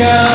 야.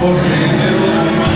porque